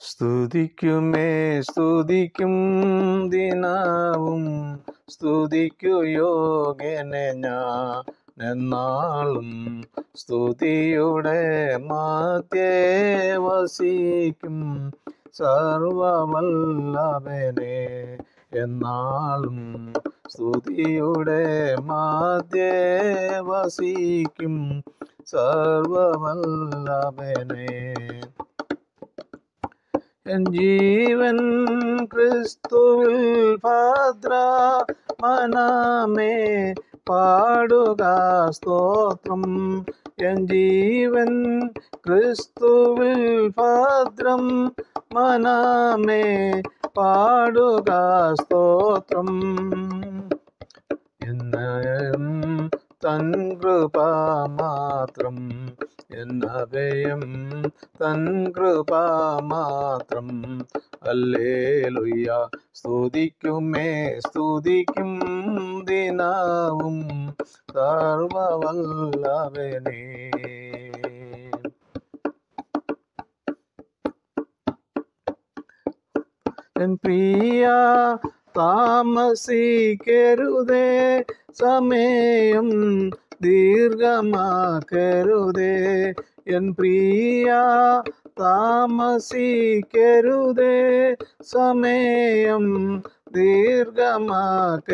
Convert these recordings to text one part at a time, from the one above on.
സ്തുതിക്കുമേ സ്തുതിക്കും ദിനാവും. സ്തുതിക്കു യോഗനെ ഞാൻ എന്നാളും. സ്തുതിയുടെ മാത്യേ വസിക്കും സർവവല്ലഭനെ എന്നാളും. സ്തുതിയുടെ മാത്യേ വസിക്കും സർവവല്ലഭനെ ജീവൻ ക്രിസ്തുവിൽ ഭദ്ര മനമേ പാടുക സ്തോത്രം. എൻ ജീവൻ ക്രിസ്തുവിൽ ഭദ്രം മനമേ പാടുക സ്തോത്രം. എന്നയം തൻ കൃപ മാത്രം എന്നഭയം തൻ കൃപ മാത്രം. അല്ലേലുയ്യ. സ്തുതിക്കുമേ സ്തുതിക്കും ദിനാവും സർവവല്ലവനേ എൻ പ്രിയ താമസിക്കരുതേ. സമയം ദീർഘമാക്കരുതേ എൻ പ്രിയ താമസിക്കരുതേ സമയം ദീർഘമാക്കരുതേ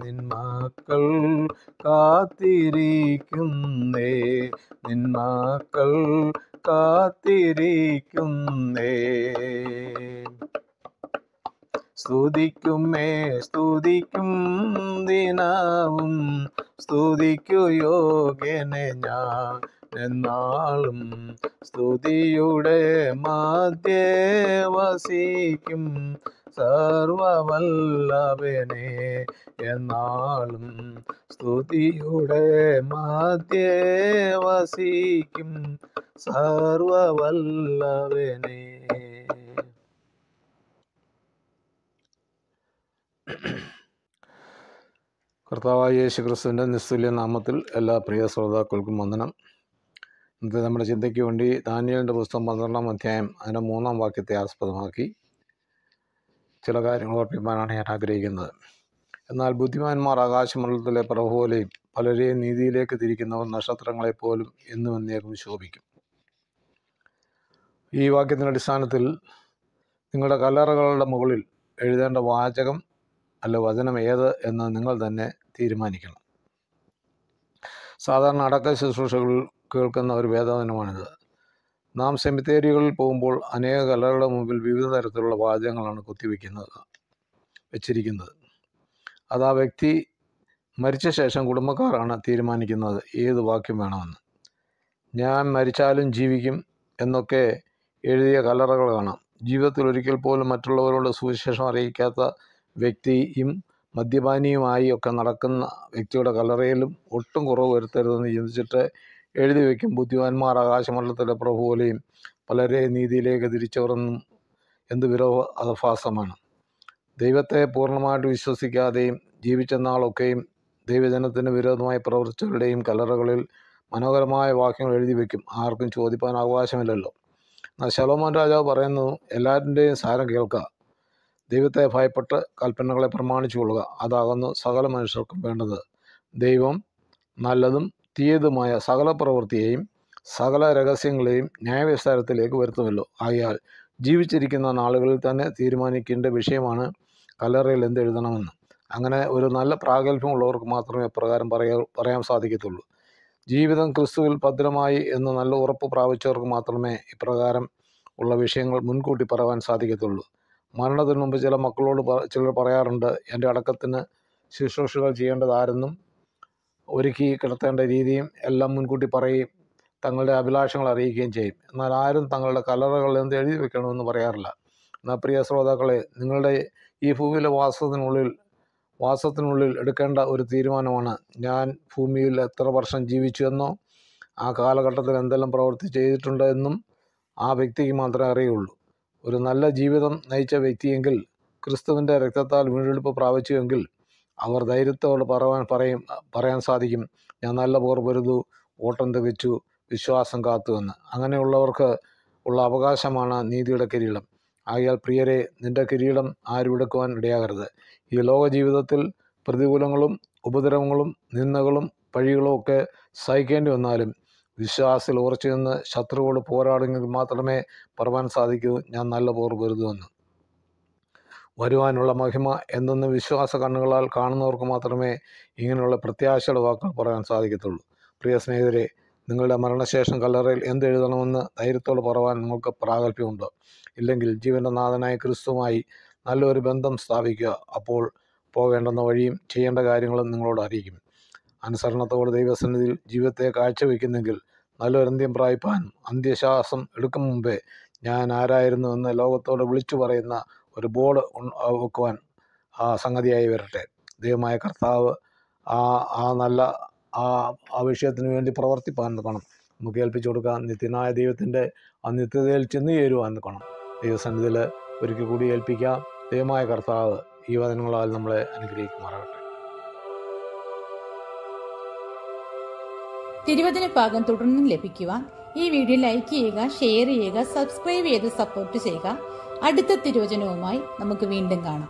നിൻ മക്കൾ കാത്തിരിക്കുന്നേ നിൻ മക്കൾ കാത്തിരിക്കുന്നേ സ്തുതിക്കുമേ സ്തുതിക്കും ദിനാവും. സ്തുതിക്കു യോഗ്യനെ ഞാൻ എന്നാളും. സ്തുതിയുടെ മധ്യേ വസിക്കും സർവവല്ലഭനെ എന്നാളും. സ്തുതിയുടെ മധ്യേ വസിക്കും സർവവല്ലഭനെ. കർത്താവായ യേശു ക്രിസ്തുവിന്റെ നിസ്തുല്യ നാമത്തിൽ എല്ലാ പ്രിയ ശ്രോതാക്കൾക്കും വന്ദനം. ഇന്നത്തെ നമ്മുടെ ചിന്തയ്ക്ക് വേണ്ടി ദാനിയലിന്റെ പുസ്തകം പന്ത്രണ്ടാം അധ്യായം അതിന്റെ മൂന്നാം വാക്യത്തെ ആസ്പദമാക്കി ചില കാര്യങ്ങൾ ഓർപ്പിക്കാനാണ് ഞാൻ ആഗ്രഹിക്കുന്നത്. എന്നാൽ ബുദ്ധിമാന്മാർ ആകാശമണ്ഡലത്തിലെ പ്രഭുപോലെയും പലരെയും നീതിയിലേക്ക് തിരിക്കുന്നവർ നക്ഷത്രങ്ങളെപ്പോലും എന്നും എന്നേക്കും ശോഭിക്കും. ഈ വാക്യത്തിന്റെ അടിസ്ഥാനത്തിൽ നിങ്ങളുടെ കല്ലറകളുടെ മുകളിൽ എഴുതേണ്ട വാചകം അല്ല വചനം ഏത് എന്ന് നിങ്ങൾ തന്നെ തീരുമാനിക്കണം. സാധാരണ അടക്ക ശുശ്രൂഷകൾ കേൾക്കുന്ന ഒരു വേദവചനമാണിത് നാം സെമിത്തേരികളിൽ പോകുമ്പോൾ അനേക കലകളുടെ മുമ്പിൽ വിവിധ തരത്തിലുള്ള വാചകങ്ങളാണ് കുത്തിവെക്കുന്നത് വെച്ചിരിക്കുന്നത്. അത് ആ വ്യക്തി മരിച്ച ശേഷം കുടുംബക്കാരാണ് തീരുമാനിക്കുന്നത് ഏത് വാക്യം വേണമെന്ന്. ഞാൻ മരിച്ചാലും ജീവിക്കും എന്നൊക്കെ എഴുതിയ കലറകൾ കാണാം. ജീവിതത്തിൽ ഒരിക്കൽ പോലും മറ്റുള്ളവരോട് സുവിശേഷം അറിയിക്കാത്ത വ്യക്തിയും മദ്യപാനിയുമായി ഒക്കെ നടക്കുന്ന വ്യക്തിയുടെ കല്ലറയിലും ഒട്ടും കുറവ് വരുത്തരുതെന്ന് ചിന്തിച്ചിട്ട് എഴുതി വയ്ക്കും ബുദ്ധിമാന്മാർ ആകാശമണ്ഡലത്തിലെ പ്രഭു പോലെയും പലരെ നീതിയിലേക്ക് തിരിച്ചവരെന്നും എന്ത് വിരോധ അധഭാസമാണ് ദൈവത്തെ പൂർണമായിട്ട് വിശ്വസിക്കാതെയും ജീവിച്ച നാളൊക്കെയും ദൈവജനത്തിന് വിരോധമായി പ്രവർത്തിച്ചവരുടെയും കലറുകളിൽ മനോഹരമായ വാക്യങ്ങൾ എഴുതി വയ്ക്കും ആർക്കും ചോദിപ്പാൻ അവകാശമില്ലല്ലോ. എന്നാൽ ശലോമോൻ രാജാവ് പറയുന്നു എല്ലാവരുടെയും സാരം കേൾക്കുക ദൈവത്തെ ഭയപ്പെട്ട് കൽപ്പനകളെ പ്രമാണിച്ചു കൊള്ളുക. അതാകുന്നു സകല മനുഷ്യർക്കും വേണ്ടത്. ദൈവം നല്ലതും തീയതുമായ സകല പ്രവൃത്തിയെയും സകല രഹസ്യങ്ങളെയും ന്യായവിസ്താരത്തിലേക്ക് വരുത്തുമല്ലോ. ആയാൽ ജീവിച്ചിരിക്കുന്ന നാളുകളിൽ തന്നെ തീരുമാനിക്കേണ്ട വിഷയമാണ് കല്ലറയിൽ എന്തെഴുതണമെന്ന് അങ്ങനെ ഒരു നല്ല പ്രാഗൽഭ്യമുള്ളവർക്ക് മാത്രമേ പ്രകാരം പറയാ പറയാൻ സാധിക്കത്തുള്ളൂ. ജീവിതം ക്രിസ്തുവിൽ ഭദ്രമായി എന്ന് നല്ല ഉറപ്പ് പ്രാപിച്ചവർക്ക് മാത്രമേ ഇപ്രകാരം ഉള്ള വിഷയങ്ങൾ മുൻകൂട്ടി പറയാൻ സാധിക്കത്തുള്ളൂ. മരണത്തിന് മുമ്പ് ചില മക്കളോട് ചിലർ പറയാറുണ്ട് എന്റെ അടക്കത്തിന് ശുശ്രൂഷകൾ ചെയ്യേണ്ടതാരെന്നും ഒരുക്കി കിടത്തേണ്ട രീതിയും എല്ലാം മുൻകൂട്ടി പറയുകയും തങ്ങളുടെ അഭിലാഷങ്ങൾ അറിയിക്കുകയും ചെയ്യും. എന്നാൽ ആരും തങ്ങളുടെ കലറകൾ എന്ത് എഴുതി വെക്കണമെന്ന് പറയാറില്ല. എന്നാൽ പ്രിയ ശ്രോതാക്കളെ നിങ്ങളുടെ ഈ ഭൂമിയിലെ വാസത്തിനുള്ളിൽ വാസത്തിനുള്ളിൽ എടുക്കേണ്ട ഒരു തീരുമാനമാണ് ഞാൻ ഭൂമിയിൽ എത്ര വർഷം ജീവിച്ചു എന്നോ ആ കാലഘട്ടത്തിൽ എന്തെല്ലാം പ്രവൃത്തി ചെയ്തിട്ടുണ്ട് എന്നും ആ വ്യക്തിക്ക് മാത്രമേ അറിയുള്ളൂ. ഒരു നല്ല ജീവിതം നയിച്ച വ്യക്തിയെങ്കിൽ ക്രിസ്തുവിന്റെ രക്തത്താൽ വീണ്ടെടുപ്പ് പ്രാപിച്ചുവെങ്കിൽ അവർ ധൈര്യത്തോട് പറയാൻ പറയും പറയാൻ സാധിക്കും. ഞാൻ നല്ല പോർ പൊരുതു ഓട്ടം തികച്ചു വിശ്വാസം കാത്തു എന്ന്. അങ്ങനെയുള്ളവർക്ക് ഉള്ള അവകാശമാണ് നീതിയുടെ കിരീടം. ആകയാൽ പ്രിയരെ നിന്റെ കിരീടം ആരും എടുക്കുവാൻ ഇടയാകരുത്. ഈ ലോക ജീവിതത്തിൽ പ്രതികൂലങ്ങളും ഉപദ്രവങ്ങളും നിന്ദകളും പഴികളും ഒക്കെ സഹിക്കേണ്ടി വന്നാലും വിശ്വാസത്തിൽ ഉറച്ചു നിന്ന് ശത്രുവോട് പോരാടുമെങ്കിൽ മാത്രമേ പറവാൻ സാധിക്കൂ. ഞാൻ നല്ല പോർ പൊരുതുമെന്ന് വരുവാനുള്ള മഹിമ എന്തെന്ന് വിശ്വാസ കണ്ണുകളാൽ കാണുന്നവർക്ക് മാത്രമേ ഇങ്ങനെയുള്ള പ്രത്യാശയുടെ വാക്കുകൾ പറയാൻ സാധിക്കത്തുള്ളൂ. പ്രിയ സ്നേഹിതരെ നിങ്ങളുടെ മരണശേഷം കല്ലറയിൽ എന്തെഴുതണമെന്ന് ധൈര്യത്തോട് പറവാൻ നിങ്ങൾക്ക് പ്രാഗല്ഭ്യമുണ്ടോ ഇല്ലെങ്കിൽ ജീവന്റെ നാഥനായ ക്രിസ്തുവുമായി നല്ലൊരു ബന്ധം സ്ഥാപിക്കുക. അപ്പോൾ പോകേണ്ടുന്ന വഴിയും ചെയ്യേണ്ട കാര്യങ്ങളും നിങ്ങളോട് അറിയിക്കും. അനുസരണത്തോടെ ദൈവസന്നിധിയിൽ ജീവിതത്തെ കാഴ്ചവെക്കുന്നെങ്കിൽ നല്ലൊരന്ത്യം പ്രാപിപ്പാനും അന്ത്യശ്വാസം എടുക്കും മുമ്പേ ഞാൻ ആരായിരുന്നു എന്ന് ലോകത്തോട് വിളിച്ചു പറയുന്ന ഒരു ബോർഡ് വെക്കുവാൻ ആ സംഗതിയായി വരട്ടെ. ദൈവമായ കർത്താവ് ആ ആ നല്ല ആ ആ വിഷയത്തിന് വേണ്ടി പ്രവർത്തിപ്പാൻ നിൽക്കണം. നമുക്ക് ഏൽപ്പിച്ചു കൊടുക്കാൻ നിത്യനായ ദൈവത്തിന്റെ ആ നിത്യതയിൽ ചെന്ന് ചേരുവാൻ നിൽക്കണം. ദൈവസന്നിധിയിൽ ഒരിക്കൽ കൂടി ഏൽപ്പിക്കാം. ദൈവമായ കർത്താവ് ഈ വചനങ്ങളാൽ നമ്മളെ അനുഗ്രഹിക്കുമാറാകട്ടെ. തിരുവചന ഭാഗം തുടർന്നും ലഭിക്കുവാൻ ഈ വീഡിയോ ലൈക്ക് ചെയ്യുക ഷെയർ ചെയ്യുക സബ്സ്ക്രൈബ് ചെയ്ത് സപ്പോർട്ട് ചെയ്യുക. അടുത്ത തിരുവചനവുമായി നമുക്ക് വീണ്ടും കാണാം.